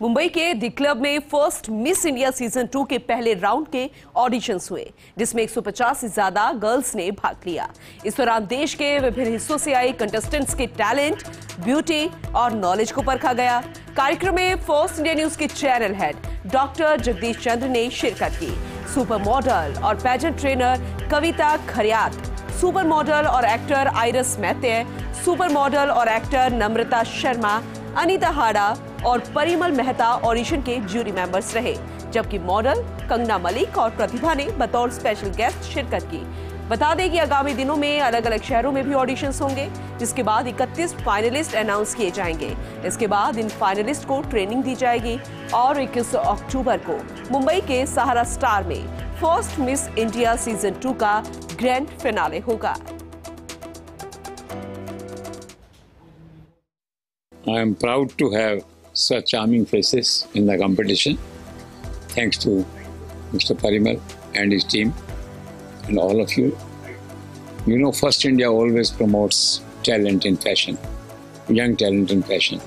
मुंबई के the club में first Miss India season two के पहले राउंड के ऑडिशंस हुए, जिसमें 150 से ज़्यादा गर्ल्स ने भाग लिया। इस दौरान देश के विभिन्न हिस्सों से आए कंटेस्टेंट्स के टैलेंट ब्यूटी और नॉलेज को परखा गया। कार्यक्रम में फ़र्स्ट इंडिया न्यूज़ के channel head doctor Jagdish Chandra ने शिरकत की। सुपर मॉडल और pageant trainer Kavita Khariyat supermodel और एक्टर आयरस मैत्य सुपर मॉडल और एक्टर नम्रता शर्मा, अनिता हाड़ा और परिमल मेहता ऑडिशन के ज्यूरी मेंबर्स रहे, जबकि मॉडल कंगना मलिक और प्रतिभा ने बतौर स्पेशल गेस्ट शिरकत की। बता दें कि आगामी दिनों में अलग अलग शहरों में भी ऑडिशंस होंगे, जिसके बाद 31 फाइनलिस्ट अनाउंस किए जाएँगे। इसके बाद इन फाइनलिस्ट को ट्रेनिंग दी जाएगी और 21 अक्टूबर को मुंबई के सहारा स्टार में first miss India season two का ग्रैंड फिनाले होगा। I am proud to have such charming faces in the competition. Thanks to Mr. Parimal and his team and all of you. You know, First India always promotes talent in fashion, young talent in fashion.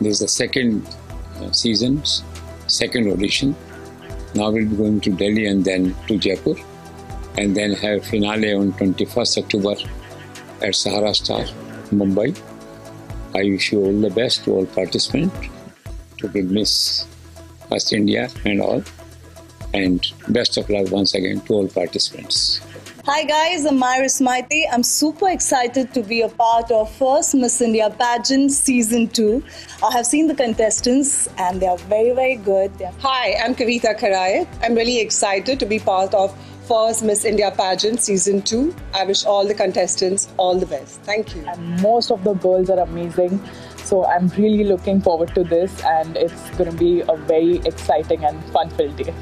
This is the second uh, season, second audition. Now we'll be going to Delhi and then to Jaipur and then have finale on 21st October at Sahara Star, Mumbai. I wish you all the best to all participants, to be Miss First India and all. And best of luck once again to all participants. Hi guys, I'm Iris Maity. I'm super excited to be a part of first Miss India pageant season 2. I have seen the contestants and they are very very good. They're Hi, I'm Kavita Kharayat. I'm really excited to be part of first Miss India pageant season 2. I wish all the contestants all the best. Thank you. and most of the girls are amazing. So I'm really looking forward to this, and it's going to be a very exciting and fun-filled day.